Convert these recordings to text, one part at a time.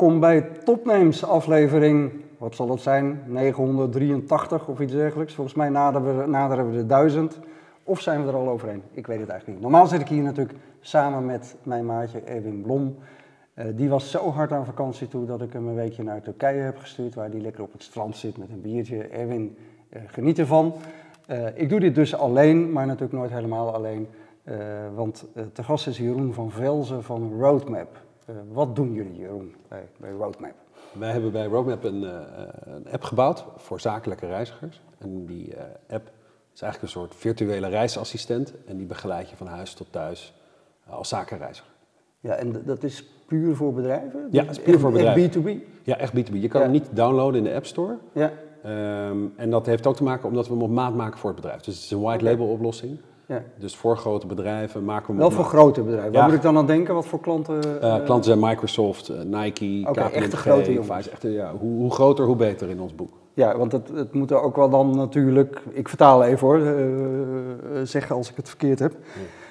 Welkom bij Topnames aflevering, wat zal het zijn, 983 of iets dergelijks. Volgens mij naderen we, de 1000. Of zijn we er al overheen? Ik weet het eigenlijk niet. Normaal zit ik hier natuurlijk samen met mijn maatje Erwin Blom. Uh, die was zo hard aan vakantie toe dat ik hem een weekje naar Turkije heb gestuurd, waar hij lekker op het strand zit met een biertje. Erwin, uh, geniet ervan. Uh, ik doe dit dus alleen, maar natuurlijk nooit helemaal alleen. want te gast is Jeroen van Velzen van Roadmap. Wat doen jullie, Jeroen, bij, bij Roadmap? Wij hebben bij Roadmap een, een, app gebouwd voor zakelijke reizigers. En die app is eigenlijk een soort virtuele reisassistent. En die begeleid je van huis tot thuis als zakenreiziger. Ja, en dat is puur voor bedrijven? Ja, het is puur voor bedrijven. Echt B2B? Ja, echt B2B. Je kan hem niet downloaden in de App Store. Ja. Um, en dat heeft ook te maken omdat we hem op maat maken voor het bedrijf. Dus het is een white label oplossing. Ja. Dus voor grote bedrijven maken we Wel voor grote bedrijven. Waar moet ik dan aan denken? Wat voor klanten? Uh, klanten zijn Microsoft, uh, Nike, okay, KPMG. Echte grote jongens. Echt, ja, hoe, hoe, groter, hoe beter in ons boek. Ja, want het, het moet er ook wel dan natuurlijk, ik vertaal even hoor, uh, zeggen als ik het verkeerd heb. Ja.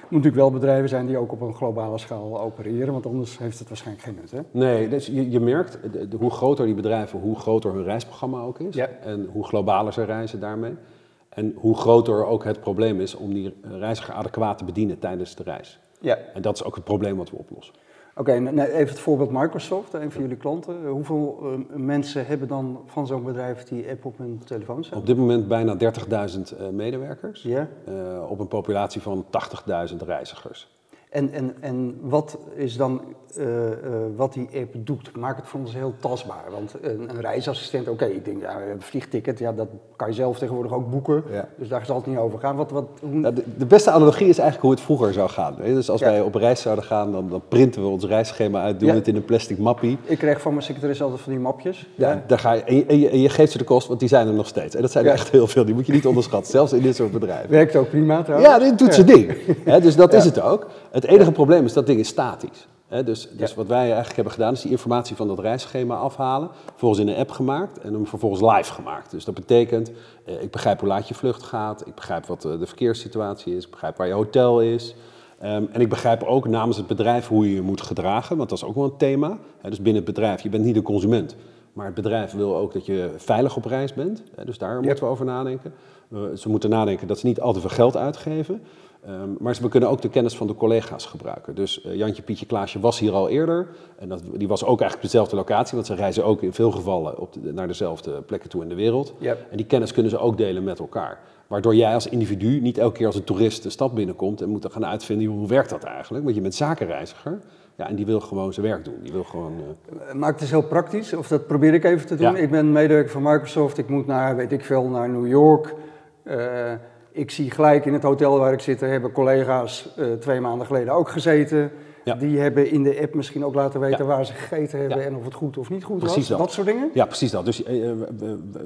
Het moet natuurlijk wel bedrijven zijn die ook op een globale schaal opereren, want anders heeft het waarschijnlijk geen nut. Hè? Nee, dus je, je merkt de, de, hoe groter die bedrijven, hoe groter hun reisprogramma ook is. Ja. En hoe globaler ze reizen daarmee. En hoe groter ook het probleem is om die reiziger adequaat te bedienen tijdens de reis. Ja. En dat is ook het probleem wat we oplossen. Oké, okay, even het voorbeeld Microsoft, een van jullie klanten. Hoeveel uh, mensen hebben dan van zo'n bedrijf die app op hun telefoon staan? Op dit moment bijna 30.000 uh, medewerkers. Ja. Uh, op een populatie van 80.000 reizigers. En, en, en wat is dan uh, uh, wat die app doet? Maak het voor ons heel tastbaar. Want een, een reisassistent, oké, okay, ik denk, ja, een vliegticket, ja, dat kan je zelf tegenwoordig ook boeken. Ja. Dus daar zal het niet over gaan. Wat, wat, hoe... nou, de, de, beste analogie is eigenlijk hoe het vroeger zou gaan. Je? Dus als ja. wij op reis zouden gaan, dan, dan, printen we ons reisschema uit, doen Ja. het in een plastic mappie. Ik kreeg van mijn secretaresse altijd van die mapjes. Ja, daar ga je, en, je, en, je, en je geeft ze de kost, want die zijn er nog steeds. En dat zijn er echt heel veel. Die moet je niet onderschatten, zelfs in dit soort bedrijven. Werkt ook prima trouwens. Ja, dit doet zijn ding. Hè, dus dat is het ook. Het enige probleem is dat ding is statisch. Dus dus Ja. wat wij eigenlijk hebben gedaan, is die informatie van dat reisschema afhalen. Vervolgens in een app gemaakt en hem vervolgens live gemaakt. Dus dat betekent, eh, ik begrijp hoe laat je vlucht gaat. Ik begrijp wat eh, de verkeerssituatie is. Ik begrijp waar je hotel is. Ehm, en ik begrijp ook namens het bedrijf hoe je je moet gedragen. Want dat is ook wel een thema. Dus binnen het bedrijf, je bent niet de consument. Maar het bedrijf wil ook dat je veilig op reis bent. Dus daar moeten we over nadenken. Uh, ze moeten nadenken dat ze niet al te veel geld uitgeven. Um, maar we kunnen ook de kennis van de collega's gebruiken. Dus uh, Jantje, Pietje, Klaasje was hier al eerder. En dat, die was ook eigenlijk op dezelfde locatie, want ze reizen ook in veel gevallen op de, naar dezelfde plekken toe in de wereld. Yep. En die kennis kunnen ze ook delen met elkaar. Waardoor jij als individu niet elke keer als een toerist de stad binnenkomt en moet gaan uitvinden hoe werkt dat eigenlijk. Want je bent zakenreiziger. Ja, en die wil gewoon zijn werk doen. Die wil gewoon. Uh... Maar het is heel praktisch, of dat probeer ik even te doen. Ja. Ik ben medewerker van Microsoft, ik moet naar, weet ik veel, naar New York. Uh, ik zie gelijk in het hotel waar ik zit, hebben collega's uh, twee maanden geleden ook gezeten. Ja. Die hebben in de app misschien ook laten weten Ja. waar ze gegeten hebben Ja. en of het goed of niet goed Precies was. dat. Dat soort dingen? Ja, precies dat. Dus uh,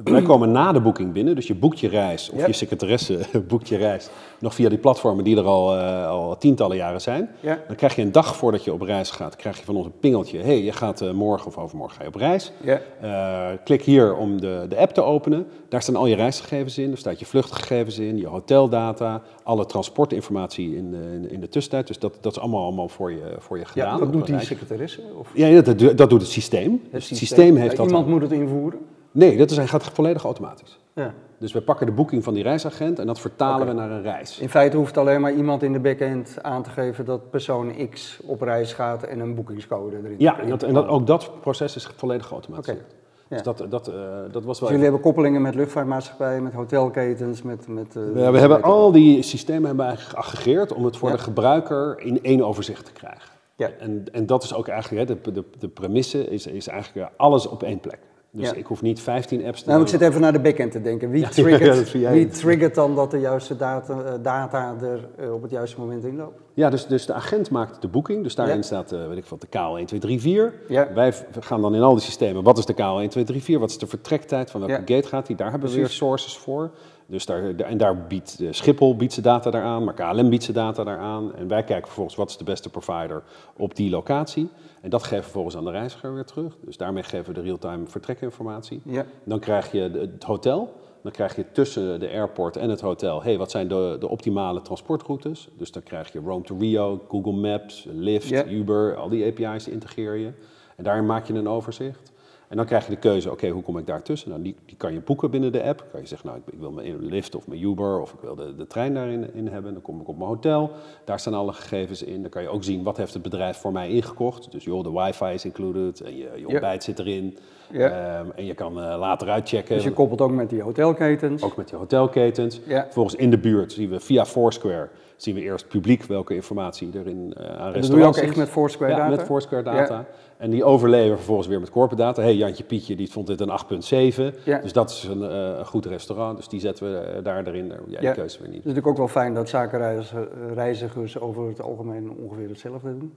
wij komen na de boeking binnen. Dus je boekt je reis, of je secretaresse boekt je reis, nog via die platformen die er al, uh, al tientallen jaren zijn. Ja. Dan krijg je een dag voordat je op reis gaat, krijg je van ons een pingeltje. hey, je gaat uh, morgen of overmorgen ga je op reis. Ja. Uh, klik hier om de, de app te openen. Daar staan al je reisgegevens in. Er staat je vluchtgegevens in, je hoteldata, alle transportinformatie in, de- in, de- in de tussentijd. Dus dat, dat is allemaal, allemaal voor, je, voor je gedaan. Ja, dat doet die secretaresse? Of Ja, dat, dat, doet het systeem. Het systeem heeft dat. Iemand moet het invoeren? Nee, dat is, hij gaat volledig automatisch. Ja. Dus we pakken de boeking van die reisagent en dat vertalen we naar een reis. In feite hoeft alleen maar iemand in de backend aan te geven dat persoon X op reis gaat en een boekingscode erin. Ja, en, dat, en dat, ook dat proces is volledig geautomatiseerd. Oké, ja. Dus dat, dat, eh, dat was wel. Dus jullie hebben koppelingen met luchtvaartmaatschappijen, met hotelketens, met... met eh, we, we hebben al die systemen hebben eigenlijk geaggregeerd om het voor Ja. de gebruiker in één overzicht te krijgen. Ja. En, en dat is ook eigenlijk, hè, de, de, de premisse is, is eigenlijk alles op één plek. Dus Ja. ik hoef niet 15 apps te Nou, ik zit even naar de backend te denken. Wie Ja, triggert, ja, wie triggert dan dat de juiste data, eh, data er eh, op het juiste moment in loopt? Ja, dus, dus de agent maakt de boeking. Dus daarin staat, eh, weet ik wat, de KL 1, 2, 3, 4. Ja. Wij v- gaan dan in al die systemen, wat is de KL 1, 2, 3, 4? Wat is de vertrektijd? Van welke gate gaat die? Daar hebben we weer sources voor. Dus daar, en daar biedt eh, Schiphol biedt zijn data daaraan, maar KLM biedt zijn data daaraan. En wij kijken vervolgens wat is de beste provider op die locatie. En dat geven we vervolgens aan de reiziger weer terug. Dus daarmee geven we de real-time vertrekinformatie. Ja. Dan krijg je het hotel. Dan krijg je tussen de airport en het hotel, hey, wat zijn de, de optimale transportroutes? Dus dan krijg je Rome to Rio, Google Maps, Lyft, Ja. Uber, al die API's integreer je. En daarin maak je een overzicht. En dan krijg je de keuze, oké, hoe kom ik daartussen? Nou, die, die kan je boeken binnen de app. Kan je zeggen, nou, ik, ik wil mijn lift of mijn Uber of ik wil de, de trein daarin in hebben. Dan kom ik op mijn hotel. Daar staan alle gegevens in. Dan kan je ook zien, wat heeft het bedrijf voor mij ingekocht? Dus joh, de wifi is included en je, je ontbijt zit erin. Ehm, en je kan eh, later uitchecken. Dus je koppelt ook met die hotelketens. Ook met die hotelketens. Ja. Vervolgens in de buurt zien we via Foursquare zien we eerst publiek welke informatie er in eh, aan En dat restaurants doe je ook echt met Foursquare ja, data? met Foursquare data. En die overleven vervolgens weer met corporate data. hey, Jantje Pietje die vond dit een 8.7. Ja. Dus dat is een, eh, een goed restaurant. Dus die zetten we eh, daar erin. Daar jij de keuze weer niet. Het is natuurlijk ook wel fijn dat zakenreizigers over het algemeen ongeveer hetzelfde doen.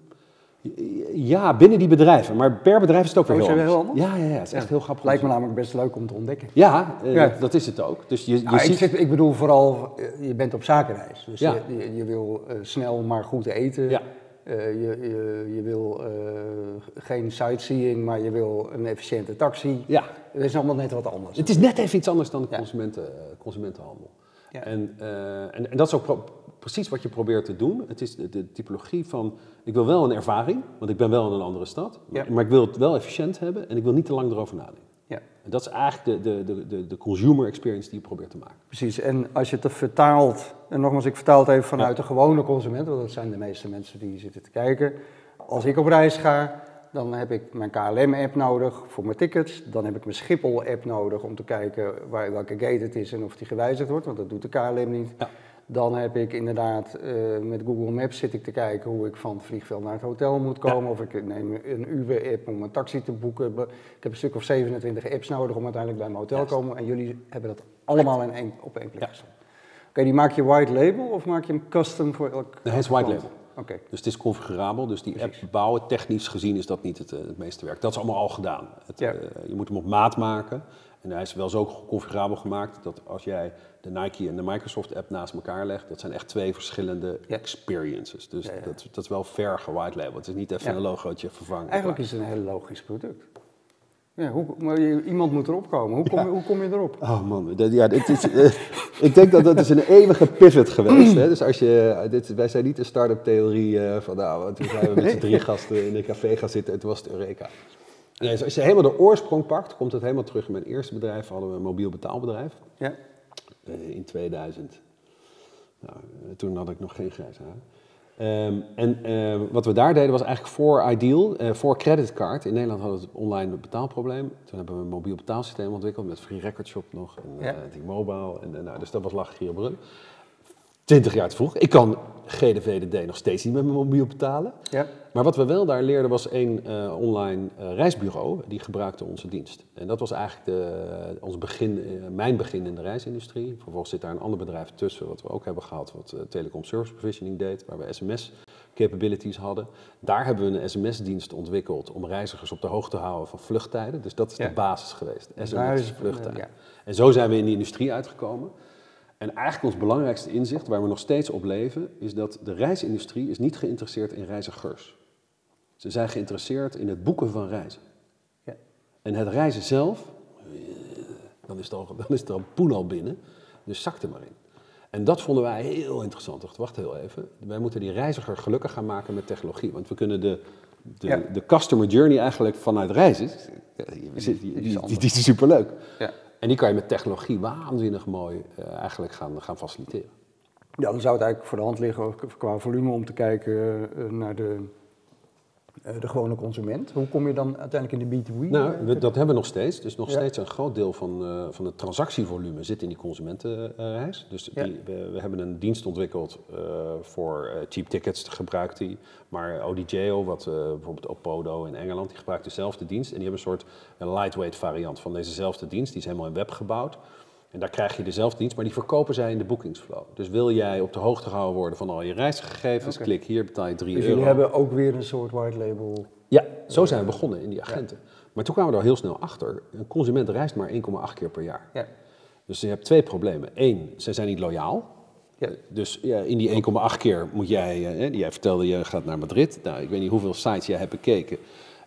Ja, binnen die bedrijven. Maar per bedrijf is het ook weer Oh, heel anders. weer heel Ja, ja, ja, het is echt heel grappig. Lijkt me namelijk best leuk om te ontdekken. Ja, eh, Ja. Dat, dat is het ook. Dus je, je Nou, ik, ziet... zit- ik bedoel vooral, eh, je bent op zakenreis. Dus je, je, je wil eh, snel maar goed eten. Ja. Je, je, je wil geen sightseeing, maar je wil een efficiënte taxi. Ja, Het is allemaal net wat anders. Het is net even iets anders dan de consumenten, consumentenhandel. Ja. En, en, en dat is ook precies wat je probeert te doen. Het is de, typologie van, ik wil wel een ervaring, want ik ben wel in een andere stad. Ja. Maar ik wil het wel efficiënt hebben en ik wil niet te lang erover nadenken. Ja, En dat is eigenlijk de, de, de, de, de consumer experience die je probeert te maken. precies. En als je het vertaalt, en nogmaals, ik vertaal het even vanuit de gewone consument, want dat zijn de meeste mensen die zitten te kijken. Als ik op reis ga, dan heb ik mijn KLM-app nodig voor mijn tickets. Dan heb ik mijn Schiphol-app nodig om te kijken waar, welke gate het is en of die gewijzigd wordt, want dat doet de KLM niet. Ja. Dan heb ik inderdaad eh, met Google Maps zit ik te kijken hoe ik van het vliegveld naar het hotel moet komen. Of ik neem een Uber-app om een taxi te boeken. Ik heb een stuk of 27 apps nodig om uiteindelijk bij mijn hotel te komen. En jullie hebben dat allemaal in één, op één plek Ja. Oké, die maak je white label of maak je hem custom voor elk Nee, hij is white label. Oké, Dus het is configurabel, dus die app bouwen, technisch gezien is dat niet het, eh, het meeste werk. Dat is allemaal al gedaan. Het, Ja. eh, je moet hem op maat maken. En hij is wel zo configurabel gemaakt dat als jij de Nike en de Microsoft app naast elkaar legt, dat zijn echt twee verschillende Ja. experiences. Dus Ja, ja. Dat, dat is wel ver gewhite label. Het is niet even een logootje vervangen. eigenlijk is het een heel logisch product. Ja, hoe, maar iemand moet erop komen. Hoe kom, je, hoe kom je erop? Oh man, dat- ja, dit is, eh, ik denk dat dat is een eeuwige pivot geweest. Hè? Dus als je, dit, wij zijn niet de start-up theorie eh, van nou, toen zijn we met z'n drie gasten in een café gaan zitten en toen was het Eureka. Nee, als je helemaal de oorsprong pakt, komt het helemaal terug. In mijn eerste bedrijf hadden we een mobiel betaalbedrijf. Ja. Eh, in 2000. Nou, eh, toen had ik nog geen grijs haar. Ehm, en eh, wat we daar deden was eigenlijk voor Ideal, voor creditcard. In Nederland hadden we het online betaalprobleem. Toen hebben we een mobiel betaalsysteem ontwikkeld met Free Record Shop nog en die Mobile. En, nou, dus dat was lach hier brun. 20 jaar te vroeg. Ik kan GDVDD nog steeds niet met mijn mobiel betalen. Ja. Maar wat we wel daar leerden was één eh, online eh, reisbureau, die gebruikte onze dienst. En dat was eigenlijk de, eh, ons begin, mijn begin in de reisindustrie. Vervolgens zit daar een ander bedrijf tussen, wat we ook hebben gehad, wat Telecom Service Provisioning deed, waar we sms capabilities hadden. Daar hebben we een sms-dienst ontwikkeld om reizigers op de hoogte te houden van vluchttijden. Dus dat is de basis geweest, sms-vluchttijden. En zo zijn we in die industrie uitgekomen. En eigenlijk ons belangrijkste inzicht, waar we nog steeds op leven, is dat de reisindustrie is niet geïnteresseerd in reizigers. Ze zijn geïnteresseerd in het boeken van reizen. Ja. En het reizen zelf, dan is, er al, dan is er een poen al binnen, dus zak er maar in. En dat vonden wij heel interessant. Wacht, wacht heel even. Wij moeten die reiziger gelukkig gaan maken met technologie. Want we kunnen de, de, Ja. de customer journey eigenlijk vanuit reizen, die, die is superleuk. Ja. En die kan je met technologie waanzinnig mooi eh, eigenlijk gaan, gaan faciliteren. Ja, dan zou het eigenlijk voor de hand liggen qua volume om te kijken eh, naar de, de gewone consument. Hoe kom je dan uiteindelijk in de B2B? Nou, eh, we- dat hebben we nog steeds. Dus nog Ja. steeds een groot deel van, eh, van het transactievolume zit in die consumentenreis. Dus Ja. die, we, we hebben een dienst ontwikkeld eh, voor eh, cheap tickets, gebruikt die. Maar ODJO, wat eh, bijvoorbeeld Opodo in Engeland, die gebruikt dezelfde dienst. En die hebben een soort een lightweight variant van dezezelfde dienst. Die is helemaal in web gebouwd. En daar krijg je dezelfde dienst, maar die verkopen zij in de boekingsflow. Dus wil jij op de hoogte gehouden worden van al je reisgegevens, klik hier, betaal je 3 dus euro. jullie hebben ook weer een soort white label. Ja, zo zijn we begonnen in die agenten. Maar toen kwamen we er al heel snel achter. Een consument reist maar 1,8 keer per jaar. Ja. Dus je hebt twee problemen. Eén, ze zijn niet loyaal. Ja. Dus ja, in die 1,8 keer moet jij... eh, jij vertelde, je gaat naar Madrid. Nou, ik weet niet hoeveel sites jij hebt bekeken.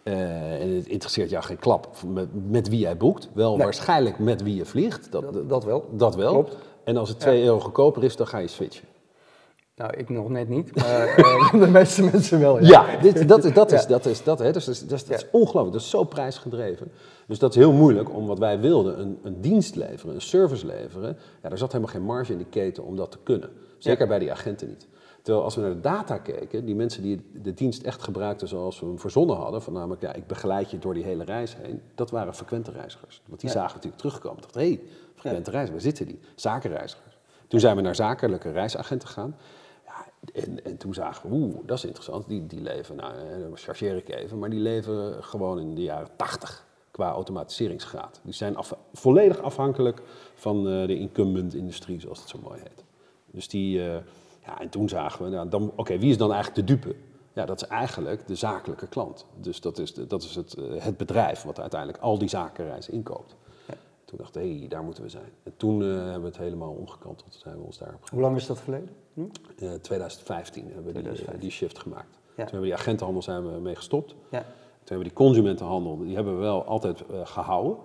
Eh, en het interesseert jou geen klap met, met wie jij boekt. Wel Nee. waarschijnlijk met wie je vliegt. Dat, Dat, dat wel. dat wel. Klopt. En als het 2 euro goedkoper is, dan ga je switchen. Nou, ik nog net niet, maar eh, de meeste mensen wel. Ja, dit, dat is, dat is, Ja. dat is, dat, hè, dus, dat is, dat is, dat is Ja. ongelooflijk. Dat is zo prijsgedreven. Dus dat is heel moeilijk om wat wij wilden, een, een dienst leveren, een service leveren. Ja, daar zat helemaal geen marge in die keten om dat te kunnen. Zeker bij die agenten niet. Terwijl als we naar de data keken, die mensen die de dienst echt gebruikten zoals we hem verzonnen hadden, van namelijk ja, ik begeleid je door die hele reis heen, dat waren frequente reizigers. Want die Ja. zagen natuurlijk terugkomen. dachten, hé, hey, frequente reizigers, waar zitten die? Zakenreizigers. Toen zijn we naar zakelijke reisagenten gegaan. Ja, en, en toen zagen we, oeh, dat is interessant. Die, die leven, nou, eh, dan chargeer ik even, maar die leven gewoon in de jaren 80 qua automatiseringsgraad. Die zijn af- volledig afhankelijk van eh, de incumbent-industrie, zoals het zo mooi heet. Dus die, eh, ja, en toen zagen we, nou, dan, oké, wie is dan eigenlijk de dupe? Ja, dat is eigenlijk de zakelijke klant. Dus dat is, de, dat is het, eh, het bedrijf wat uiteindelijk al die zakenreizen inkoopt. Toen dachten we, hey, daar moeten we zijn. En toen eh, hebben we het helemaal omgekanteld. Zijn we ons daarop Hoe lang is dat geleden? Hm? eh, 2015 hebben we die, 2015. die shift gemaakt. Toen hebben we die agentenhandel zijn we mee gestopt. Ja. Toen hebben we die consumentenhandel, die hebben we wel altijd eh, gehouden.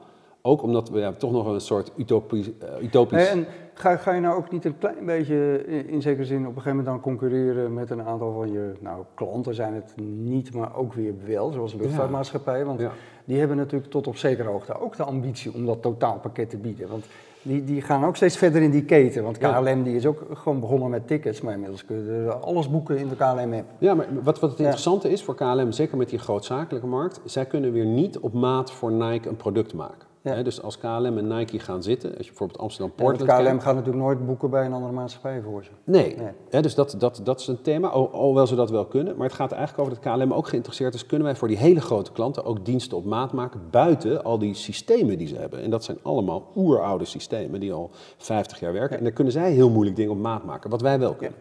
Ook omdat we ja, toch nog een soort utopisch... eh, utopisch Nee, en ga, ga je nou ook niet een klein beetje in, zekere zin op een gegeven moment dan concurreren met een aantal van je, nou klanten zijn het niet, maar ook weer wel, zoals de luchtvaartmaatschappij. Want Ja. die hebben natuurlijk tot op zekere hoogte ook de ambitie om dat totaalpakket te bieden. Want die, die gaan ook steeds verder in die keten. Want. KLM die is ook gewoon begonnen met tickets, maar inmiddels kun je alles boeken in de KLM-app. Ja, maar wat, wat het Ja. interessante is voor KLM, zeker met die grootzakelijke markt, zij kunnen weer niet op maat voor Nike een product maken. Ja. Dus als KLM en Nike gaan zitten, als je bijvoorbeeld Amsterdam Portland KLM kijkt- gaat natuurlijk nooit boeken bij een andere maatschappij voor ze. Nee, dus dat, dat, dat is een thema, al- alhoewel ze dat wel kunnen. Maar het gaat eigenlijk over dat KLM ook geïnteresseerd is... kunnen wij voor die hele grote klanten ook diensten op maat maken... buiten al die systemen die ze hebben. En dat zijn allemaal oeroude systemen die al 50 jaar werken. En daar kunnen zij heel moeilijk dingen op maat maken, wat wij wel kunnen.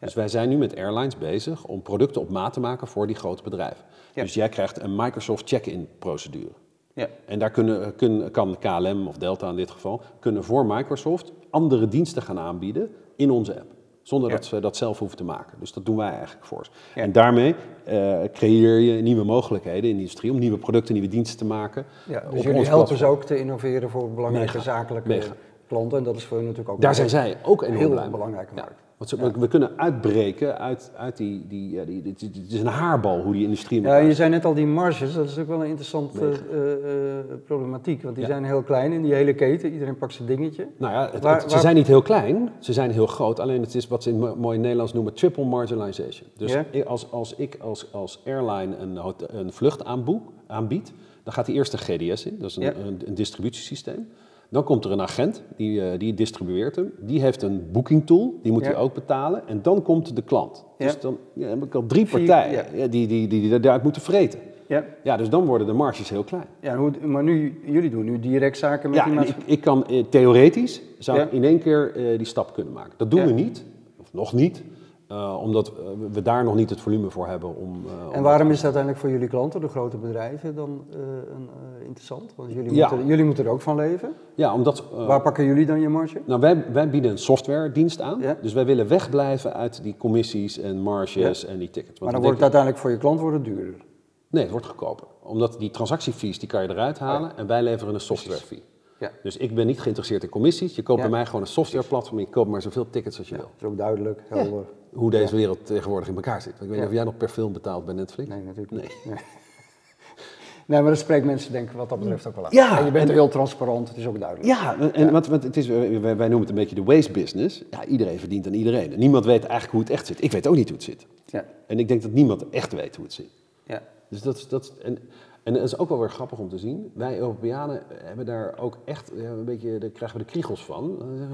Dus wij zijn nu met airlines bezig om producten op maat te maken voor die grote bedrijven. Dus jij krijgt een Microsoft check-in procedure. Ja. En daar kunnen, kun- kan KLM of Delta in dit geval, kunnen voor Microsoft andere diensten gaan aanbieden in onze app. Zonder Ja. dat ze dat zelf hoeven te maken. Dus dat doen wij eigenlijk voor ze. Ja. En daarmee eh, creëer je nieuwe mogelijkheden in de industrie om nieuwe producten, nieuwe diensten te maken. Ja, op dus jullie ons helpen platform. ze ook te innoveren voor belangrijke Mega. zakelijke Mega. klanten. En dat is voor hun natuurlijk ook Daar zijn zij ook enorm heel Ja. markt. Want ze- we kunnen uitbreken uit, uit die, die, ja, die, Het is een haarbal hoe die industrie in Ja, je zei net al die marges, dat is natuurlijk wel een interessante eh, eh, problematiek. Want die Ja. zijn heel klein in die hele keten, iedereen pakt zijn dingetje. Nou ja, het- Waar- het- ze waar- zijn niet heel klein, ze zijn heel groot. Alleen het is wat ze in mo- mooi Nederlands noemen triple marginalization. Dus als, als ik als, als airline een, een vlucht aanboek, aanbied, dan gaat die eerst een GDS in, dat is een, een distributiesysteem. Dan komt er een agent, die, eh, die distribueert hem. Die heeft een booking tool, die moet Ja. hij ook betalen. En dan komt de klant. Ja. Dus dan ja, heb ik al drie Vier- partijen die, die, die, die daaruit moeten vreten. Ja, Ja, dus dan worden de marges heel klein. ja hoe, maar nu, jullie doen nu direct zaken met Ja, die en ik, ik kan eh, theoretisch zou Ja. in één keer eh, die stap kunnen maken. Dat doen Ja. we niet, of nog niet, eh, omdat eh, we daar nog niet het volume voor hebben om. eh, En waarom is het uiteindelijk voor jullie klanten, de grote bedrijven, dan een, interessant? Want jullie, Ja. moeten, jullie moeten er ook van leven. Ja, omdat. Waar pakken jullie dan je marge? nou, wij, wij bieden een softwaredienst aan. Ja. Dus wij willen wegblijven uit die commissies en marges en die tickets. Want Maar dan wordt het uiteindelijk voor je klant wordt het duurder. Nee, het wordt goedkoper. Omdat die transactiefees die kan je eruit halen en wij leveren een softwarefee. Ja. Dus ik ben niet geïnteresseerd in commissies. Je koopt Ja. bij mij gewoon een softwareplatform je koopt maar zoveel tickets als je wil. Dat is ook duidelijk, helder. Hoe deze wereld tegenwoordig in elkaar zit. Ik weet niet of jij nog per film betaalt bij Netflix. Nee, natuurlijk niet. Nee. nee, maar dat spreekt mensen denk ik wat dat betreft ook wel aan. Ja, En je bent en- heel transparant, het is ook duidelijk. Ja, en Want, want het is, wij, wij noemen het een beetje de waste business. Ja, iedereen verdient aan iedereen. En niemand weet eigenlijk hoe het echt zit. Ik weet ook niet hoe het zit. Ja, En ik denk dat niemand echt weet hoe het zit. ja. Dus dat, is- dat, en, en dat is ook wel weer grappig om te zien. Wij Europeanen hebben daar ook echt ja, een beetje, daar krijgen we de kriegels van.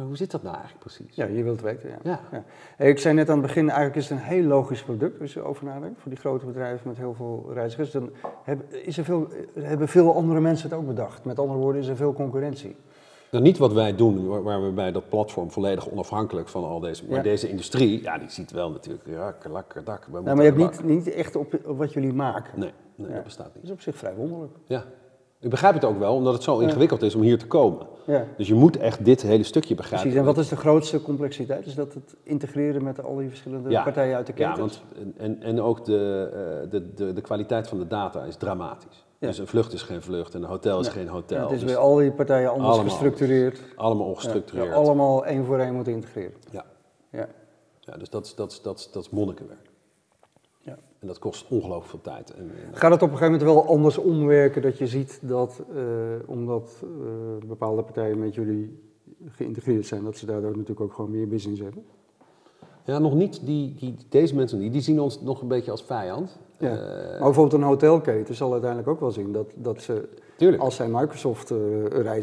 Hoe zit dat nou eigenlijk precies? ja je wilt weten, ja. Ja. Ja. Hey, Ik zei net aan het begin, eigenlijk is het een heel logisch product als je over nadenkt. Voor die grote bedrijven met heel veel reizigers. Dan heb- is er veel, hebben veel andere mensen het ook bedacht. Met andere woorden, is er veel concurrentie. Nou, niet wat wij doen, waar, we bij dat platform volledig onafhankelijk van al deze... Maar Ja. deze industrie, ja, die ziet wel natuurlijk, ja, lakker dak. Nou, maar je hebt niet, niet echt op, op wat jullie maken. Nee, nee Ja. dat bestaat niet. Dat is op zich vrij wonderlijk. Ja. Ik begrijp het ook wel, omdat het zo ingewikkeld is om hier te komen. Ja. Dus je moet echt dit hele stukje begrijpen. Precies, en wat is de grootste complexiteit? Is dat het integreren met al die verschillende Ja. partijen uit de Ja, ketens? want, en, en, ook de, eh, de, de, de kwaliteit van de data is dramatisch. Ja. Dus een vlucht is geen vlucht en een hotel is Ja. geen hotel. Ja, het is Dus weer al die partijen anders Allemaal gestructureerd. allemaal Ja, ongestructureerd. ja, allemaal één voor één moeten integreren. Ja. Ja. Ja. Ja, dus dat dat, is, dat, is, dat is monnikenwerk. En dat kost ongelooflijk veel tijd. En, en- Gaat het op een gegeven moment wel anders omwerken dat je ziet dat, eh, omdat eh, bepaalde partijen met jullie geïntegreerd zijn, dat ze daardoor natuurlijk ook gewoon meer business hebben? ja, nog niet. Die, die, deze mensen niet. Die zien ons nog een beetje als vijand. Ja. Eh, maar bijvoorbeeld een hotelketen zal uiteindelijk ook wel zien dat, dat ze, tuurlijk. als zij Microsoft eh, eh,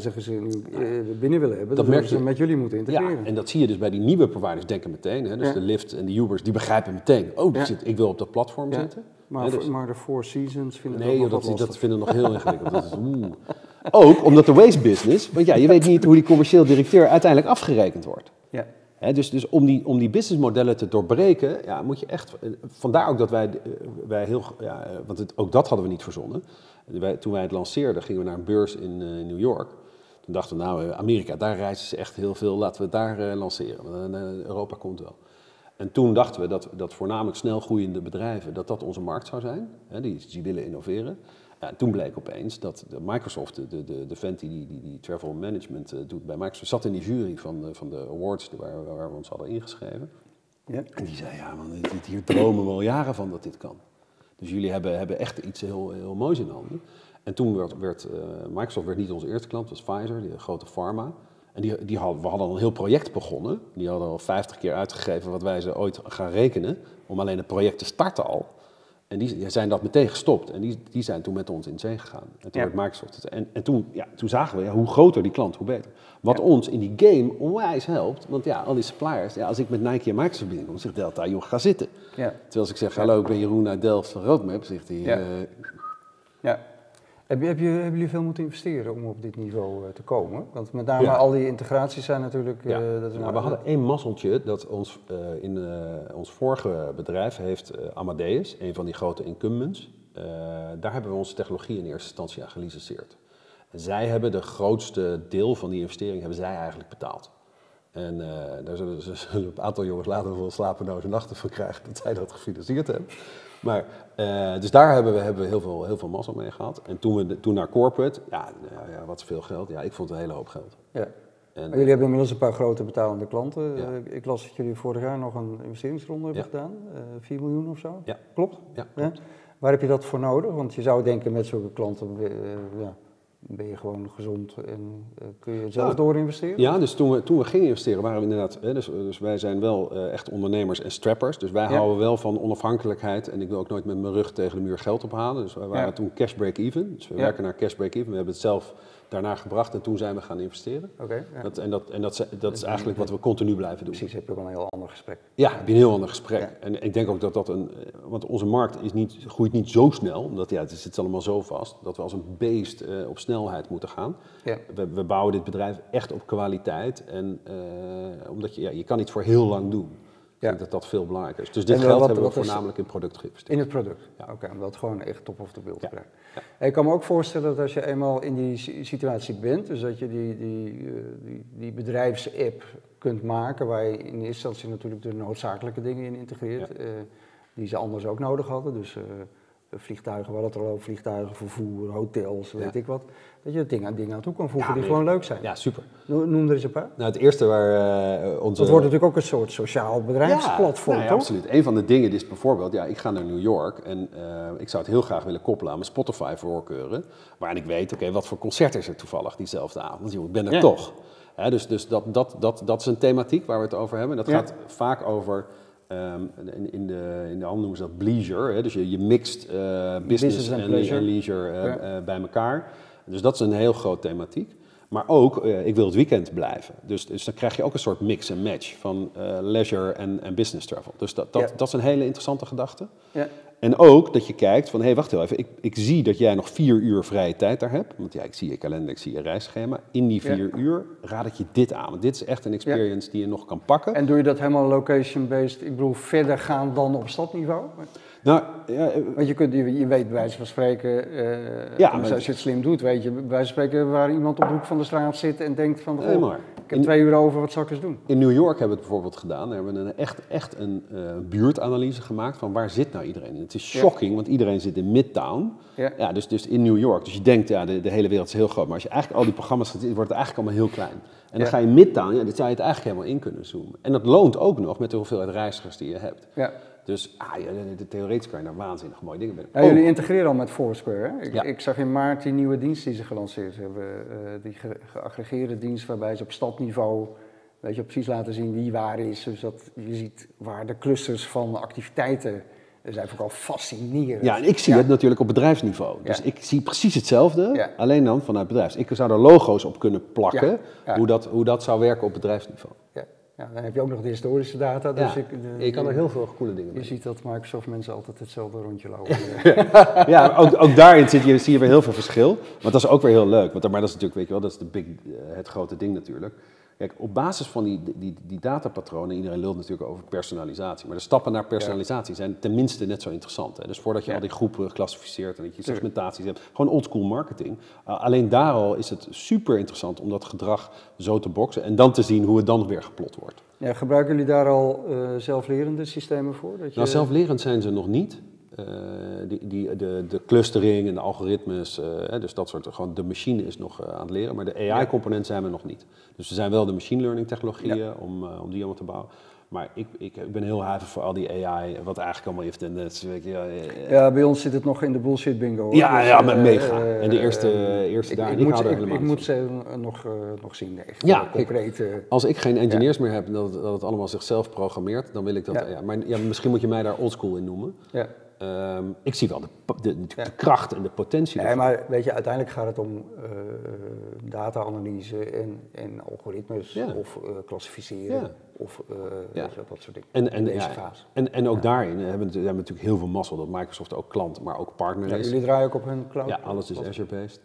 binnen willen hebben, Dat ze met jullie moeten Ja, integreren. en dat zie je dus bij die nieuwe providers denken meteen. Hè? Dus Ja. de Lyft en de Ubers, die begrijpen meteen. Oh, Ja. zit, ik wil op dat platform Ja. zitten. maar, dus- maar de Four Seasons vinden Nee, dat nog dat, vinden nog heel ingewikkeld. Dat is, oeh. Ook omdat de waste business, want ja, je weet niet hoe die commercieel directeur uiteindelijk afgerekend wordt. Dus dus om, die, om die businessmodellen te doorbreken, ja, moet je echt. eh, Vandaar ook dat wij, eh, wij heel. Ja, eh, want het, ook dat hadden we niet verzonnen. Wij, toen wij het lanceerden, gingen we naar een beurs in New York. Toen dachten we, nou, Amerika, daar reizen ze echt heel veel. Laten we het daar lanceren. Europa komt wel. En toen dachten we dat, dat voornamelijk snel groeiende bedrijven, dat dat onze markt zou zijn. Die, die willen innoveren. Ja, toen bleek opeens dat de Microsoft, de, de, de, vent die, die, die travel management eh, doet bij Microsoft, zat in die jury van, de- van de awards waar, waar we ons hadden ingeschreven. Ja. En die zei, ja man, dit- hier dromen we al jaren van dat dit kan. Dus jullie hebben, hebben echt iets heel, heel moois in handen. En toen werd, werd eh, Microsoft werd niet onze eerste klant, dat was Pfizer, die grote pharma. En die, die hadden, we hadden al een heel project begonnen. Die hadden al 50 keer uitgegeven wat wij ze ooit gaan rekenen. Om alleen het project te starten al. En die, zijn dat meteen gestopt. En die, die zijn toen met ons in zee gegaan. En toen Ja. werd Microsoft het. En, en toen, ja, toen zagen we, ja, hoe groter die klant, hoe beter. Wat Ja. ons in die game onwijs helpt. Want ja, al die suppliers. Ja, als ik met Nike en Microsoft binnenkom, zegt Delta, joh, ga zitten. Ja. Terwijl als ik zeg, hallo, ik ben Jeroen uit Delft van Roadmap, zegt hij, Ja. eh, Ja. Heb je, heb je, hebben jullie veel moeten investeren om op dit niveau eh, te komen? Want met name Ja. al die integraties zijn natuurlijk... eh, Ja, dat is nou, we hadden één mazzeltje dat ons, eh, in eh, ons vorige bedrijf heeft eh, Amadeus, een van die grote incumbents. eh, daar hebben we onze technologie in eerste instantie aan gelicenseerd. En zij hebben de grootste deel van die investering hebben zij eigenlijk betaald. En eh, daar zullen, ze zullen een aantal jongens later wel slapeloze nachten van krijgen dat zij dat gefinancierd hebben. Maar, eh, dus daar hebben we, hebben we heel, veel, heel veel mazzel mee gehad. En toen, we, de- toen naar corporate, ja, nou ja, wat veel geld? Ja, ik vond het een hele hoop geld. Ja. En, jullie hebben inmiddels een paar grote betalende klanten. Ja. Eh, ik las dat jullie vorig jaar nog een investeringsronde hebben Ja. gedaan. eh 4 miljoen of zo. Ja. Klopt? ja, Ja. Waar heb je dat voor nodig? Want je zou denken met zulke klanten ja, ben je gewoon gezond en eh, kun je zelf Nou, doorinvesteren? Ja, dus toen we, toen we gingen investeren waren we inderdaad, hè, dus, dus wij zijn wel eh, echt ondernemers en strappers. Dus wij Ja. houden wel van onafhankelijkheid en ik wil ook nooit met mijn rug tegen de muur geld ophalen. Dus wij waren Ja. toen cash break-even. Dus we Ja. werken naar cash break-even. We hebben het zelf daarna gebracht en toen zijn we gaan investeren. Oké, ja. Dat, en dat, en dat, dat is eigenlijk wat we continu blijven doen. precies. Heb je ook een heel ander gesprek. Ja, heb je een heel ander gesprek. Ja. En ik denk ook dat dat een. eh, Want onze markt is niet, groeit niet zo snel, omdat ja, het zit allemaal zo vast, dat we als een beest eh, op snelheid moeten gaan. Ja. We, we bouwen dit bedrijf echt op kwaliteit. En eh, omdat je, ja, je kan iets voor heel lang doen. Ik denk dat dat veel belangrijker is. Dus dit En geld wat- hebben we voornamelijk in product geïnvesteerd. In het product? Ja. Oké, om dat gewoon echt top of the beeld te Ja. krijgen. En ik kan me ook voorstellen dat als je eenmaal in die si- situatie bent, dus dat je die, die, eh, die, die bedrijfsapp kunt maken, waar je in eerste instantie natuurlijk de noodzakelijke dingen in integreert, eh, die ze anders ook nodig hadden. Dus eh, vliegtuigen, hadden het er al over, vliegtuigen, vervoer, hotels, weet ik wat. Dat je dingen, dingen aan toe kan voegen Ja, die nee. gewoon leuk zijn. Ja, super. No- Noem er eens een paar. Nou, het eerste waar eh, onze... Dat wordt natuurlijk ook een soort sociaal bedrijfsplatform, ja, nou ja, toch? absoluut. Een van de dingen is bijvoorbeeld, ja, ik ga naar New York en eh, ik zou het heel graag willen koppelen aan mijn Spotify voorkeuren. Waarin ik weet, oké, wat voor concert is er toevallig diezelfde avond? Ik ben er Ja. toch. Hè, dus dus dat, dat, dat, dat is een thematiek waar we het over hebben. Dat gaat vaak over, ehm, in, in, de, in de handel noemen ze dat bleisure. Hè? Dus je, je mixt eh, business, Business en en, pleasure. en leisure Ja. bij elkaar. Dus dat is een heel groot thematiek. Maar ook, eh, ik wil het weekend blijven. Dus, dus dan krijg je ook een soort mix en match van eh, leisure en, en business travel. Dus dat, dat, Ja. dat is een hele interessante gedachte. Ja. En ook dat je kijkt van, hé, hey, wacht heel even. Ik, ik zie dat jij nog vier uur vrije tijd daar hebt. Want ja, ik zie je kalender, ik zie je reisschema. In die Ja. vier uur raad ik je dit aan. Want dit is echt een experience die je nog kan pakken. En doe je dat helemaal location-based, ik bedoel verder gaan dan op stadniveau? Nou, ja, eh, Want je, kunt, je, je weet bij wijze van spreken, eh, Ja, als je het slim doet, weet je bij wijze van spreken waar iemand op de hoek van de straat zit en denkt van, goh, maar. ik heb In- twee uur over, wat zal ik eens doen? In New York hebben we het bijvoorbeeld gedaan. Daar hebben we een, echt, echt een eh, buurtanalyse gemaakt van waar zit nou iedereen in Het is shocking, want iedereen zit in Midtown. Ja. Ja, dus, dus in New York. Dus je denkt, ja, de, de hele wereld is heel groot. Maar als je eigenlijk al die programma's gaat zien, wordt het eigenlijk allemaal heel klein. En dan Ja. ga je Midtown, ja, dit zou je het eigenlijk helemaal in kunnen zoomen. En dat loont ook nog met de hoeveelheid reizigers die je hebt. Ja. Dus ah, ja, de, de theoretisch kan je daar waanzinnig mooie dingen mee doen. Ja, jullie integreren al met Foursquare. Hè? Ik, Ja. ik zag in maart die nieuwe dienst die ze gelanceerd hebben. eh, die ge- geaggregeerde dienst waarbij ze op stadniveau weet je, precies laten zien wie waar is. Dus dat je ziet waar de clusters van activiteiten zijn zijn ook al fascinerend. Ja, en ik zie Ja. het natuurlijk op bedrijfsniveau. Dus Ja. ik zie precies hetzelfde, Ja. alleen dan vanuit bedrijfs. Ik zou daar logo's op kunnen plakken. Hoe, dat, hoe dat zou werken op bedrijfsniveau. Ja. Ja, dan heb je ook nog de historische data. Dus Ja, ik, de- je kan er heel veel coole dingen Je mee. ziet dat Microsoft mensen altijd hetzelfde rondje lopen. Ja, ook, ook daarin zit je, zie je weer heel veel verschil. Want dat is ook weer heel leuk. Want, maar dat is natuurlijk, weet je wel, dat is de big, eh, het grote ding natuurlijk. Kijk, op basis van die, die, die datapatronen, iedereen lult natuurlijk over personalisatie. Maar de stappen naar personalisatie zijn tenminste net zo interessant. Hè? Dus voordat je Ja. al die groepen klassificeert en dat je segmentaties hebt, gewoon oldschool marketing. Uh, alleen daar al is het super interessant om dat gedrag zo te boksen en dan te zien hoe het dan weer geplot wordt. ja, gebruiken jullie daar al eh, zelflerende systemen voor? Dat je... Nou, zelflerend zijn ze nog niet. Eh, die, die, de, de clustering en de algoritmes, eh, dus dat soort, gewoon de machine is nog eh, aan het leren, maar de AI-component zijn we nog niet. Dus er zijn wel de machine learning technologieën om, om die allemaal te bouwen. Maar ik, ik, ik ben heel huiverig voor al die AI, wat eigenlijk allemaal heeft. En dat je, eh, Ja, bij ons zit het nog in de bullshit bingo. hoor. Ja, Dus, ja, maar mega. En de eerste- eh, eerste ik, dagen, ik moet, ik, moet ze nog, nog zien, de echt Ja, concrete... Als ik geen engineers meer heb en dat, het- dat het allemaal zichzelf programmeert, dan wil ik dat. Ja. Ja. maar ja, misschien moet je mij daar oldschool in noemen. Ja. Ehm, ik zie wel de, de, Ja. kracht en de potentie. Nee, ervan. maar weet je, uiteindelijk gaat het om eh, data-analyse en, en algoritmes Ja. of eh, klassificeren Ja. of eh, Ja. weet je, wel, dat soort dingen. En, en, deze ja, fase. en, en ook daarin hebben we, hebben natuurlijk heel veel mazzel dat Microsoft ook klant, maar ook partner Ja, is. jullie draaien ook op hun cloud? Ja, alles is Azure-based.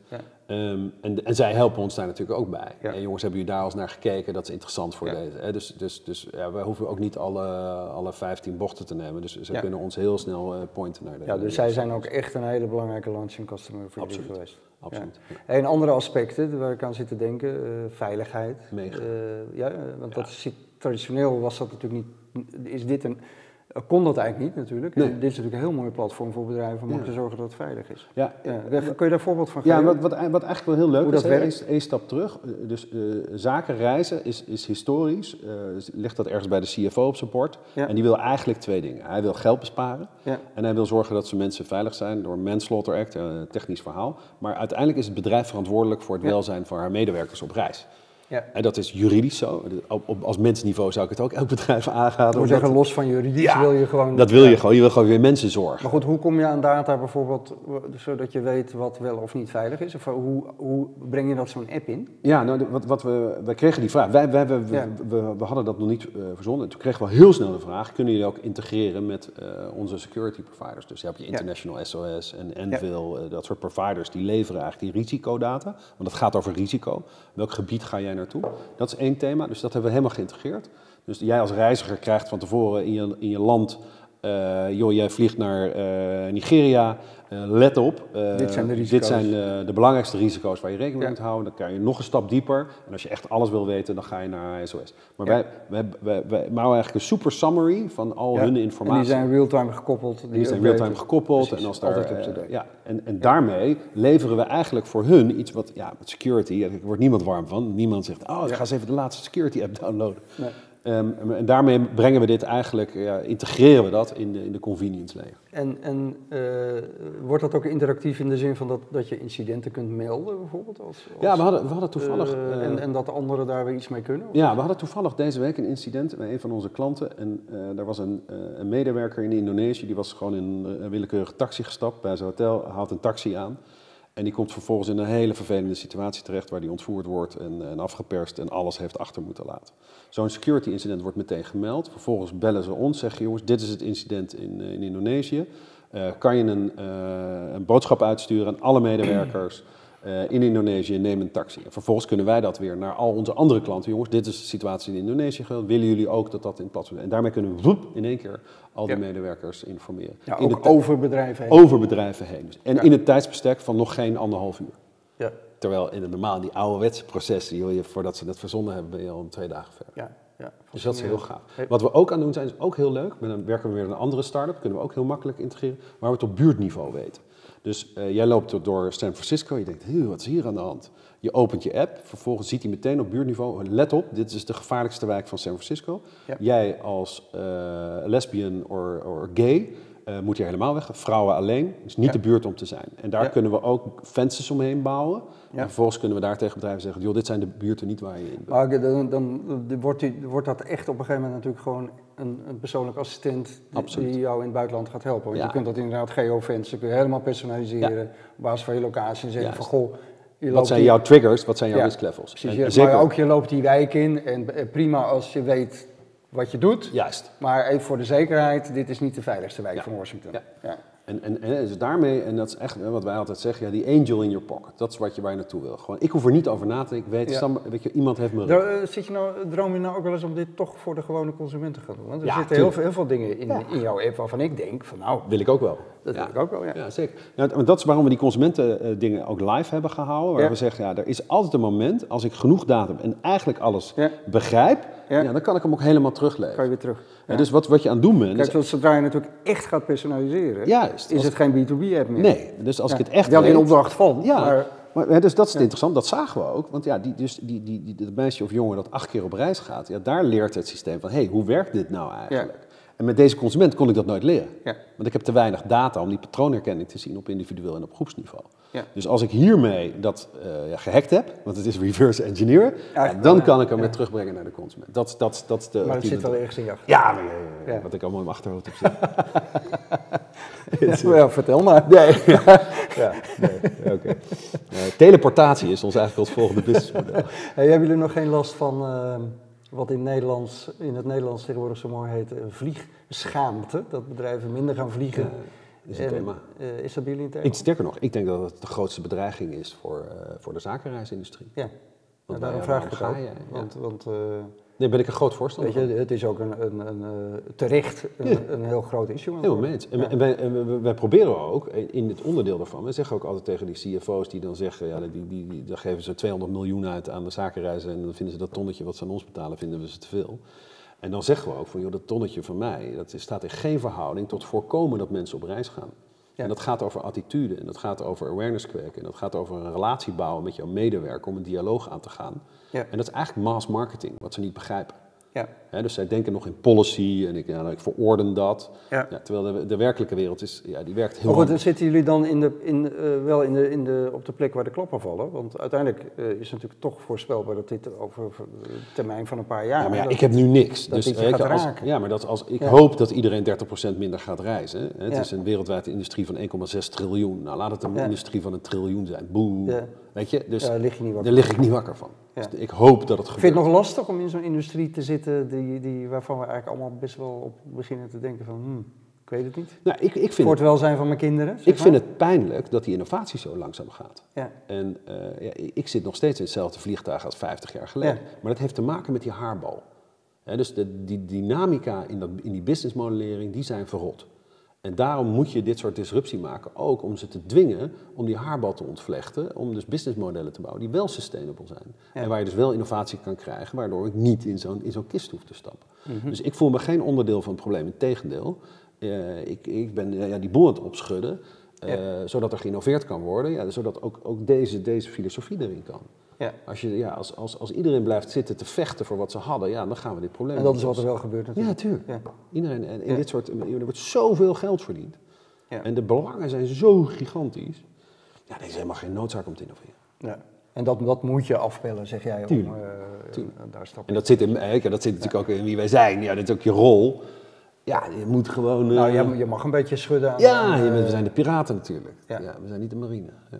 Ehm, en, en zij helpen ons daar natuurlijk ook bij. Ja. En jongens, hebben jullie daar al eens naar gekeken? Dat is interessant voor Ja. deze. Hè? Dus, dus, dus ja, we hoeven ook niet alle, alle 15 bochten te nemen. Dus ze kunnen ons heel snel eh, pointen naar de. Ja, dus zij zijn ook echt een hele belangrijke launching customer voor jullie geweest. Absoluut. En andere aspecten waar ik aan zit te denken, eh, veiligheid. Mega. Eh, ja, want dat zit, traditioneel was dat natuurlijk niet, is dit een, kon dat eigenlijk niet natuurlijk. Nee. En dit is natuurlijk een heel mooi platform voor bedrijven om Ja. te zorgen dat het veilig is. Ja, Ja, kun je daar een voorbeeld van Ja, geven? wat, wat, wat eigenlijk wel heel leuk Hoe is, dat werkt? één stap terug. Eh, Dus eh, zaken reizen is, is historisch, eh, ligt dat ergens bij de CFO op zijn bord. Ja. En die wil eigenlijk twee dingen. Hij wil geld besparen Ja. en hij wil zorgen dat zijn mensen veilig zijn door Manslaughter Act, eh, een technisch verhaal. Maar uiteindelijk is het bedrijf verantwoordelijk voor het Ja. welzijn van haar medewerkers op reis. Ja. En dat is juridisch zo. Op, op, als mensniveau zou ik het ook elk bedrijf aanraden. Ik zeggen, los van juridisch Ja, wil je gewoon... dat wil je gewoon. Je wil gewoon weer mensen zorgen. Maar goed, hoe kom je aan data bijvoorbeeld, zodat je weet wat wel of niet veilig is? Of hoe, hoe breng je dat zo'n app in? Ja, nou, wat, wat we, wij kregen die vraag. Wij, wij, wij- we, Ja. we, we hadden dat nog niet eh, verzonnen. Toen kregen we heel snel de vraag: kunnen jullie ook integreren met eh, onze security providers? Dus je hebt je International SOS en Envil, eh, dat soort providers, die leveren eigenlijk die risicodata. Want het gaat over risico. Welk gebied ga jij naartoe? Dat is één thema, dus dat hebben we helemaal geïntegreerd. Dus jij als reiziger krijgt van tevoren in je, in je land. Eh, joh, jij vliegt naar eh, Nigeria. eh, let op. Dit zijn de Dit zijn de belangrijkste risico's waar je rekening mee moet houden. Dan kan je nog een stap dieper. En als je echt alles wil weten, dan ga je naar SOS. Maar wij, wij, wij, wij maken eigenlijk een super summary van al hun En informatie. die zijn real-time gekoppeld. Die zijn real-time gekoppeld. En, als daar, ja, en, en daarmee leveren we eigenlijk voor hun iets wat, ja, met security, daar wordt niemand warm van. Niemand zegt, oh, ik ga eens even de laatste security app downloaden. Ehm, en daarmee brengen we dit eigenlijk, ja, integreren we dat in de, in de convenience layer. En, en eh, wordt dat ook interactief in de zin van dat, dat je incidenten kunt melden bijvoorbeeld? Als, als, Ja, we hadden, we hadden toevallig... eh, eh, en, en dat de anderen daar weer iets mee kunnen? Of- Ja, we hadden toevallig deze week een incident bij een van onze klanten. En eh daar was een, een medewerker in Indonesië, die was gewoon in een willekeurige taxi gestapt bij zijn hotel, haalt een taxi aan. En die komt vervolgens in een hele vervelende situatie terecht waar die ontvoerd wordt en, en afgeperst en alles heeft achter moeten laten. Zo'n security incident wordt meteen gemeld. Vervolgens bellen ze ons, zeggen jongens, dit is het incident in, in Indonesië. Eh, kan je een, eh, een boodschap uitsturen aan alle medewerkers eh, in Indonesië, neem een taxi. En vervolgens kunnen wij dat weer naar al onze andere klanten. Jongens, dit is de situatie in Indonesië. Willen jullie ook dat dat in plaats En daarmee kunnen we woep, in één keer al die Ja. medewerkers informeren. Ja, in de over bedrijven heen. over bedrijven heen. Dus- En Ja. in het tijdsbestek van nog geen anderhalf uur. Ja, Terwijl in de normaal die ouderwetse processen, joh, je, voordat ze dat verzonnen hebben, ben je al om twee dagen verder. ja. ja. Dus dat is heel gaaf. Wat we ook aan doen zijn, is ook heel leuk. Met dan werken we weer met een andere start-up. Kunnen we ook heel makkelijk integreren. Waar we het op buurtniveau weten. Dus eh, jij loopt door- door San Francisco. Je denkt, "Huh, wat is hier aan de hand? Je opent je app. Vervolgens ziet hij meteen op buurtniveau. Let op, dit is de gevaarlijkste wijk van San Francisco. Ja. Jij als eh, lesbian of gay eh, moet hier helemaal weg. Vrouwen alleen. is niet Ja. de buurt om te zijn. En daar Ja. kunnen we ook fences omheen bouwen. Ja. En vervolgens kunnen we daar tegen bedrijven zeggen... joh, dit zijn de buurten niet waar je in bent. Maar dan, dan, dan wordt, die, wordt dat echt op een gegeven moment natuurlijk gewoon een, een persoonlijk assistent die, jou in het buitenland gaat helpen. Want je kunt dat inderdaad geofensen, kun je helemaal personaliseren op basis van je locatie en zeggen Juist. van goh, je Wat zijn die- jouw triggers? Wat zijn jouw risk levels? Precies, En je- zeker, maar ook je loopt die wijk in en eh, prima als je weet wat je doet. Juist. Maar even voor de zekerheid, dit is niet de veiligste wijk Ja. van Washington. Ja. En, en, en dus daarmee, en dat is echt hè, wat wij altijd zeggen, ja, die angel in your pocket. Dat is wat je, waar je naartoe wil. Gewoon, ik hoef er niet over na te denken. Ik weet, Ja. Weet je, iemand heeft me... Dro- eh, Zit je nou, droom je nou ook wel eens om dit toch voor de gewone consument te gaan doen? Want er Ja, zitten heel veel, heel veel dingen in, in jouw app waarvan ik denk van nou, Wil ik ook wel. dat ja. wil ik ook wel. Ja. Ja, zeker. Want dat is waarom we die consumenten eh, dingen ook live hebben gehouden. Waar Ja. we zeggen, ja, er is altijd een moment, als ik genoeg data heb en eigenlijk alles Ja. begrijp, Ja. ja. dan kan ik hem ook helemaal terugleven. Kan je weer terug. Ja, dus wat, wat je aan het doen bent, Kijk, zoals zodra je natuurlijk echt gaat personaliseren, Juist. is het geen B2B-app meer. nee, dus als Ja. ik het echt Wel in opdracht van, Ja, maar maar, dus dat is het interessant. Dat zagen we ook. Want ja, die, dus die, die, die, dat meisje of jongen dat acht keer op reis gaat, ja, daar leert het systeem van, hé, hey, hoe werkt dit nou eigenlijk? En met deze consument kon ik dat nooit leren. Ja. Want ik heb te weinig data om die patroonherkenning te zien op individueel en op groepsniveau. Ja. Dus als ik hiermee dat eh, ja, gehackt heb, want het is reverse engineer, dan kan ik hem ja. weer terugbrengen naar de consument. Dat, dat, dat is de maar het zit wel ergens in je achter. Ja, maar, ja, ja, ja, Ja. wat ik allemaal in mijn achterhoofd heb zitten. Vertel maar. Nee. ja, nee. oké. Eh, teleportatie is ons eigenlijk ons volgende businessmodel. Hey, hebben jullie nog geen last van eh, wat in, Nederlands, in het Nederlands tegenwoordig zo mooi heet, een vliegschaamte? Dat bedrijven minder gaan vliegen. Ja, is een En, thema. eh, is dat bij jullie een thema? Ik, sterker nog, ik denk dat het de grootste bedreiging is voor, eh, voor de zakenreisindustrie. Ja, Want Nou, daarom vraag ik het ook. je? Want, want eh, Nee, ben ik een groot voorstander weet je, het is ook een, een, een, eh, terecht een, Ja. een heel groot issue. mee eens. En, Ja. en wij, en wij- wij proberen ook in het onderdeel daarvan. We zeggen ook altijd tegen die CFO's die dan zeggen, ja, die, die, die, dan geven ze 200 miljoen uit aan de zakenreizen en dan vinden ze dat tonnetje wat ze aan ons betalen, vinden we ze te veel. En dan zeggen we ook van, joh, dat tonnetje van mij, dat staat in geen verhouding tot voorkomen dat mensen op reis gaan. Ja. En dat gaat over attitude en dat gaat over awareness kweken en dat gaat over een relatie bouwen met jouw medewerker om een dialoog aan te gaan. Ja. En dat is eigenlijk mass marketing, wat ze niet begrijpen. Ja. Dus zij denken nog in policy en ik, ja, nou, ik verorden dat. Ja. Ja, terwijl de, de werkelijke wereld is, ja, die werkt heel goed, zitten jullie dan in de, in, eh, wel in de, in de, op de plek waar de klappen vallen? Want uiteindelijk eh, is het natuurlijk toch voorspelbaar dat dit over een termijn van een paar jaar... Ja, maar dat- ik heb nu niks. dat Dus je als, raken. ja, maar dat als, ik hoop dat iedereen 30% minder gaat reizen. Hè. Het is een wereldwijde industrie van 1,6 triljoen. Nou, laat het een industrie van een triljoen zijn. Boe. Weet je, dus daar lig je niet wakker daar lig ik niet wakker van. Dus ik hoop dat het Ik gebeurt. vind het nog lastig om in zo'n industrie te zitten die, die, waarvan we eigenlijk allemaal best wel op beginnen te denken van, hmm, ik weet het niet. Nou, ik, ik Voor vind, het het, welzijn van mijn kinderen. zeg ik vind het pijnlijk dat die innovatie zo langzaam gaat. Ja. En eh, ja, ik zit nog steeds in hetzelfde vliegtuig als 50 jaar geleden. Ja. Maar dat heeft te maken met die haarbal. Dus de, die dynamica in, dat, in die businessmodellering, die zijn verrot. En daarom moet je dit soort disruptie maken, ook om ze te dwingen om die haarbal te ontvlechten, om dus businessmodellen te bouwen die wel sustainable zijn. Ja. En waar je dus wel innovatie kan krijgen, waardoor ik niet in zo'n in zo'n kist hoef te stappen. Mhm. Dus ik voel me geen onderdeel van het probleem, integendeel. Eh, ik, ik ben ja, die boel aan het opschudden, eh, zodat er geïnnoveerd kan worden, ja, zodat ook, ook deze, deze filosofie erin kan. Ja. Als, je, ja, als, als, als iedereen blijft zitten te vechten voor wat ze hadden, ja, dan gaan we dit probleem En dat is wat er wel gebeurt Ja, natuurlijk. tuurlijk. Ja. Iedereen, en in Ja. dit soort, er wordt zoveel geld verdiend. Ja. En de belangen zijn zo gigantisch. Ja, er is helemaal geen noodzaak om te innoveren. Ja. En dat, dat moet je afpellen, zeg jij, Tuurlijk. om eh, Tuurlijk. daar stappen. En dat zit, in, eh, dat zit natuurlijk ook in wie wij zijn. Ja, dit is ook je rol. Ja, je moet gewoon... eh, Nou, je, je mag een beetje schudden aan... ja, je eh, we zijn de piraten natuurlijk. Ja. Ja. we zijn niet de marine. Ja.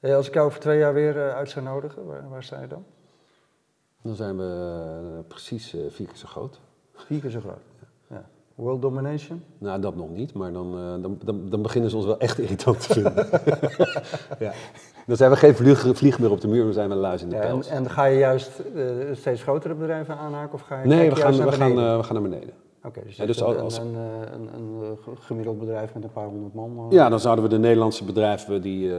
eh, als ik jou over twee jaar weer eh, uit zou nodigen, waar, waar sta je dan? Dan zijn we eh, precies eh, vier keer zo groot. Vier keer zo groot. Ja. World domination? Nou, dat nog niet, maar dan, eh, dan, dan, dan beginnen ze ons wel echt irritant te vinden. ja. Dan zijn we geen vlieg, vlieg meer op de muur, dan zijn we een luis in de Ja, en, pels. en ga je juist eh, steeds grotere bedrijven aanhaken of ga je nee, we gaan, we, gaan, eh, we gaan naar beneden. Oké, dus, ja, dus zegt als- een, een, eh, een, een, eh, ge- gemiddeld bedrijf met een paar honderd man. eh, Ja, dan zouden we de Nederlandse bedrijven, die,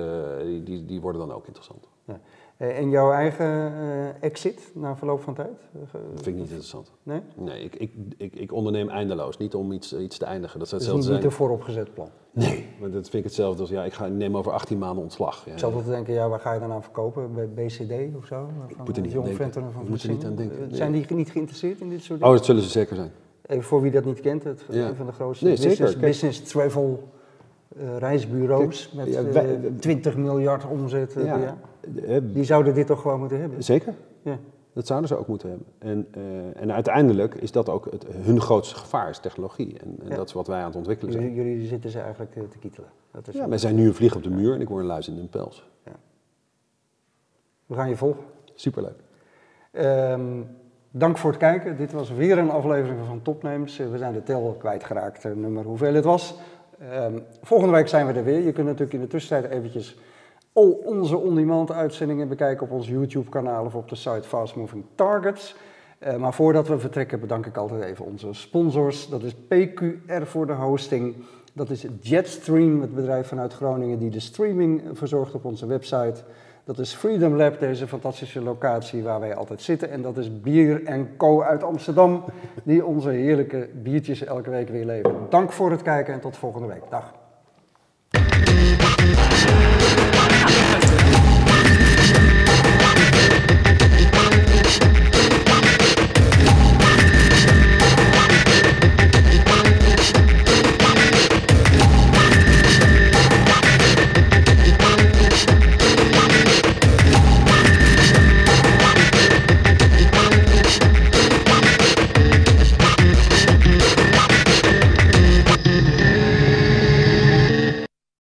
die, die, die worden dan ook interessant. ja. En jouw eigen exit na verloop van tijd? Dat vind ik niet interessant. Nee? Nee, ik, ik, ik, ik onderneem eindeloos, niet om iets, iets te eindigen. Dat zou is hetzelfde niet, niet een vooropgezet plan. Nee, want dat vind ik hetzelfde als, ja, ik, ga, ik neem over 18 maanden ontslag. Ja. Ik zat te denken, ja, waar ga je dan aan verkopen? Bij BCD of zo? Van, moet er niet John aan denken. Venter en van Ik moet er niet aan denken, Zijn die niet geïnteresseerd in dit soort Oh, dingen? dat zullen ze zeker zijn. Even voor wie dat niet kent, het, Ja. een van de grootste Nee, business, business travel eh, reisbureaus met ja, eh, wij- 20 miljard omzet. Ja, eh, Die zouden dit toch gewoon moeten hebben? zeker. Ja. Dat zouden ze ook moeten hebben. En, en uiteindelijk is dat ook het, hun grootste gevaar, is technologie. En, en Ja. dat is wat wij aan het ontwikkelen zijn. Jullie, jullie zitten ze eigenlijk te kietelen. Dat is Ja, wij zijn nu een vlieg op de muur en ik word een luis in een pels. We gaan je volgen. Superleuk. Ehm, dank voor het kijken. Dit was weer een aflevering van Topnames. Eh, We zijn de tel kwijtgeraakt, eh, nummer hoeveel het was. Ehm, volgende week zijn we er weer. Je kunt natuurlijk in de tussentijd eventjes al onze on-demand uitzendingen bekijken op ons YouTube kanaal of op de site Fast Moving Targets. Eh, maar voordat we vertrekken bedank ik altijd even onze sponsors. Dat is PQR voor de hosting. Dat is Jetstream, het bedrijf vanuit Groningen die de streaming verzorgt op onze website. Dat is Freedom Lab, deze fantastische locatie waar wij altijd zitten. En dat is Bier Co uit Amsterdam, die onze heerlijke biertjes elke week weer leveren. Dank voor het kijken en tot volgende week. Dag.